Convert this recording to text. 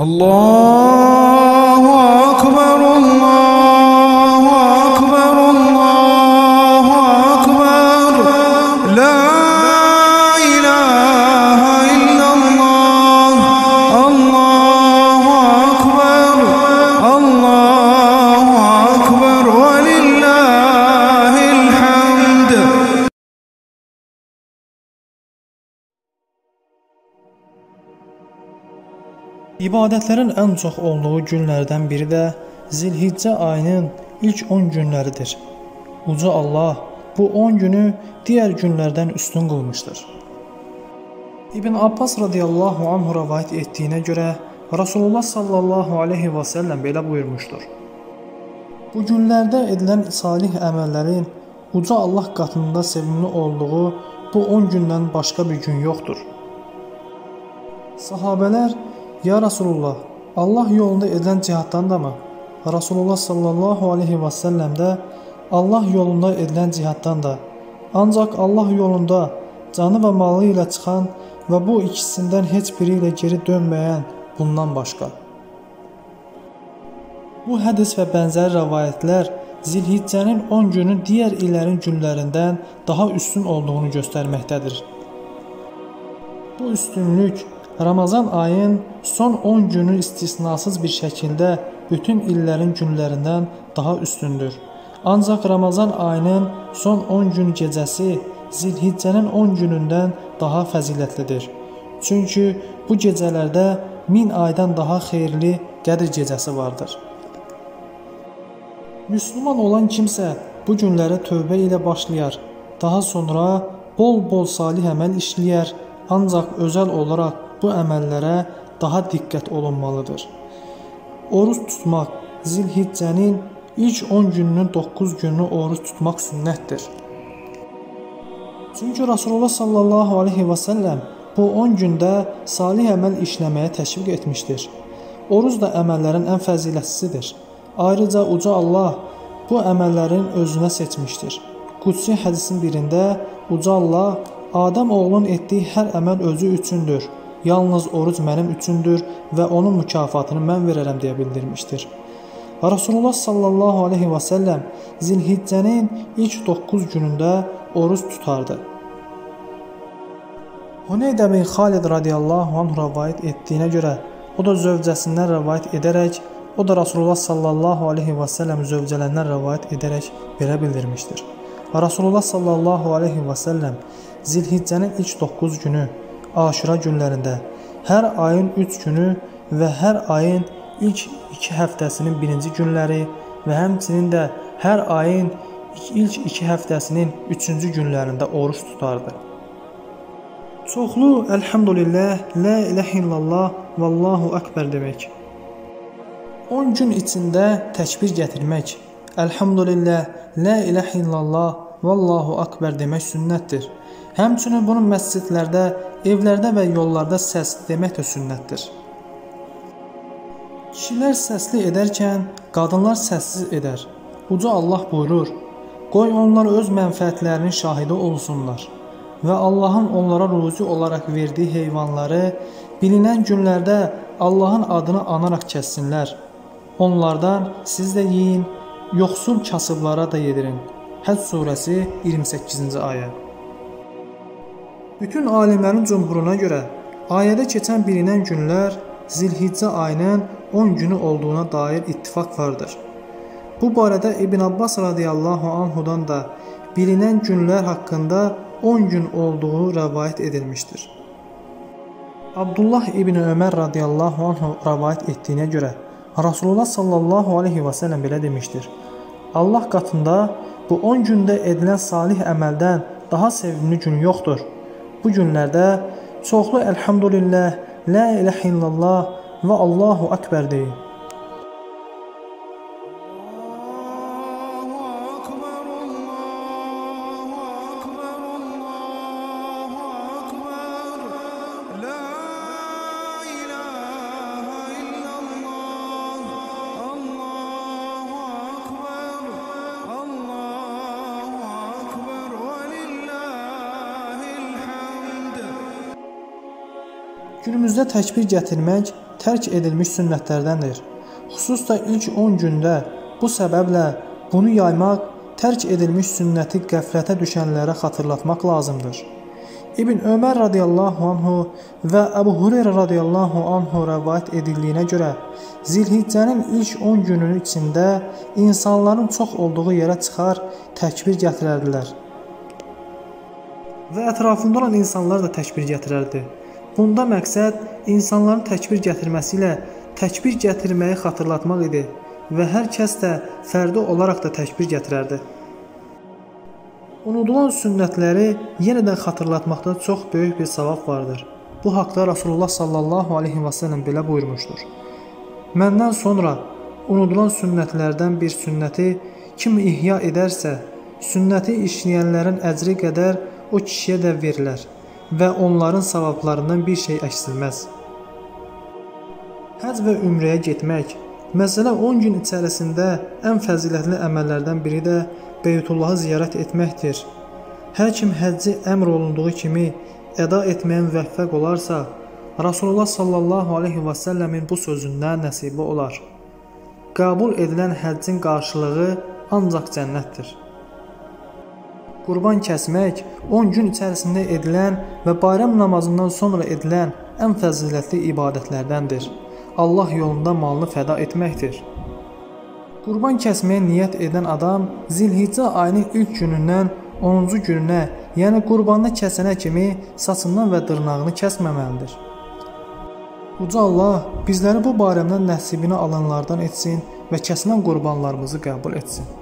الله أكبر الله İbadətlərin ən çox olduğu günlərdən biri də Zilhiccə ayının ilk 10 günləridir. Uca Allah bu 10 günü digər günlərdən üstün qılmışdır. İbn Abbas radiyallahu anhu rivayet etdiyinə görə Rasulullah sallallahu alayhi və səlləm belə buyurmuşdur. Bu günlərdə edilən salih əməllərin uca Allah qatında sevimli olduğu bu 10 gündən başqa bir gün yoxdur. Sahabelər Ya Rasulullah, Allah yolunda edilən cihaddan da mı? Rasulullah sallallahu aleyhi və səlləm də Allah yolunda edilən cihaddan da. Ancaq Allah yolunda canı və malı ilə çıxan və bu ikisindən heç biri ilə geri dönməyən bundan başqa. Bu hədis və bənzər rivayətlər Zilhiccənin 10 günü digər illərin günlərindən daha üstün olduğunu göstərməkdədir. Bu üstünlük Ramazan ayın son 10 günü istisnasız bir şəkildə bütün illərin günlərindən daha üstündür. Ancaq Ramazan ayının son 10 gün gecəsi Zilhiccənin 10 günündən daha fəzilətlidir. Çünki bu gecələrdə 1000 aydan daha xeyirli Qədr gecəsi vardır. Müslüman olan kimsə bu günlərə tövbə ilə başlayar, daha sonra bol-bol salih əməl işləyər, ancaq özəl olaraq bu əməllərə daha diqqət olunmalıdır. Oruç tutmaq Zilhiccənin ilk 10 gününün 9 gününü oruç tutmaq sünnətdir. Çünki Rasulullah sallallahu alayhi və səlləm bu 10 gündə salih əməl işləməyə təşviq etmişdir. Oruc da əməllərin ən fəzilətlisidir. Ayrıca uca Allah bu əməllərin özünə seçmişdir. Qudsi hədisin birində uca Allah Adəm oğlunun etdiyi hər əməl özü üçündür. Yalnız oruc mənim üçündür və onun mükafatını mən verərəm deyə bildirmişdir. Rasulullah sallallahu alayhi və səlləm Zilhiccənin ilk 9 günündə oruc tutardı. Huneydə bin Xalid radiyallahu anh rivayet etdiyinə görə o da zövcəsindən rivayet edərək, o da Rasulullah sallallahu alayhi və səlləm zövcələrindən rivayet edərək belə bildirmişdir. Rasulullah sallallahu alayhi və səlləm Zilhiccənin ilk 9 günü Aşura günlərində, hər ayın 3 günü və hər ayın ilk 2 həftəsinin birinci günləri və həmçinin də hər ayın ilk 2 həftəsinin 3-cü günlərində oruç tutardı. Çoxlu elhamdülillah, la ilahe illallah, vallahu akbar demək. 10 gün içində təkbir gətirmək, elhamdülillah, la ilahe illallah, vallahu akbar demək sünnətdir. Həmçinin bunu məscidlərdə, evlərdə və yollarda səsli demək də sünnətdir. Kişilər səsli edərkən qadınlar səssiz edər. Uca Allah buyurur: Qoy onlar öz mənfəətlərinin şahidi olsunlar və Allahın onlara ruzi olaraq verdiyi heyvanları bilinən günlərdə Allahın adını anaraq kəssinlər. Onlardan siz də yeyin, yoxsul kasıblara da yedirin. Həcc surəsi 28-ci ayə. Bütün alimlərin cümhuruna görə ayədə keçən bilinən günlər Zilhiccə ayının 10 günü olduğuna dair ittifaq vardır. Bu barədə İbn Abbas radiyallahu anhudan da bilinən günlər haqqında 10 gün olduğu rəvayət edilmişdir. Abdullah ibn Ömər radiyallahu anhu rəvayət etdiyinə görə Rasulullah sallallahu alayhi və səlləm belə demişdir. Allah qatında bu 10 gündə edilən salih əməldən daha sevimli gün yoxdur. Bu günlərdə çoxlu elhamdülillah, la ilahe illallah və Allahu akbar deyin. Günümüzdə təkbir gətirmək tərk edilmiş sünnətlərdəndir. Xüsusda ilk 10 gündə bu səbəblə bunu yaymaq, tərk edilmiş sünnəti qəflətə düşənlərə xatırlatmaq lazımdır. İbn Ömər radiyallahu anhu və Əbu Hüreyrə radiyallahu anhu rəvayət edildiyinə görə Zilhiccənin ilk 10 gününün içində insanların çox olduğu yerə çıxar, təkbir gətirərdilər. Və ətrafında olan insanlar da təkbir gətirərdi. Bunda məqsəd insanların təkbir gətirməsi ilə təkbir gətirməyi xatırlatmaq idi və hər kəs də fərdi olaraq da təkbir gətirərdi. Unudulan sünnətləri yenidən xatırlatmaqda çox böyük bir savab vardır. Bu haqqda Rasulullah sallallahu alayhi və sallam belə buyurmuşdur. Məndən sonra unudulan sünnətlərdən bir sünnəti kim ihya edərsə, sünnəti işləyənlərin əcri qədər o kişiyə də verilər və onların savablarından bir şey əksilməz. Həcc və ümrəyə getmək, məsələ 10 gün içərisində ən fəzilətli əməllərdən biri də Beytullahı ziyarət etməkdir. Hər kim həcci əmr olunduğu kimi əda etməyə müvəffəq olarsa, Rasulullah sallallahu alayhi və səlləmin bu sözündən nəsibi olar. Qəbul edilən həccin qarşılığı ancaq cənnətdir. Qurban kəsmək 10 gün içərisində edilən və bayram namazından sonra edilən ən fəzilətli ibadətlərdəndir. Allah yolunda malını fəda etməkdir. Qurban kəsməyə niyyət edən adam Zilhiccə ayının ilk günündən 10-cu gününə, yəni qurbanını kəsənə kimi saçından və dırnağını kəsməməlidir. Uca Allah bizləri bu bayramdan nəsibini alanlardan etsin və kəsilən qurbanlarımızı qəbul etsin.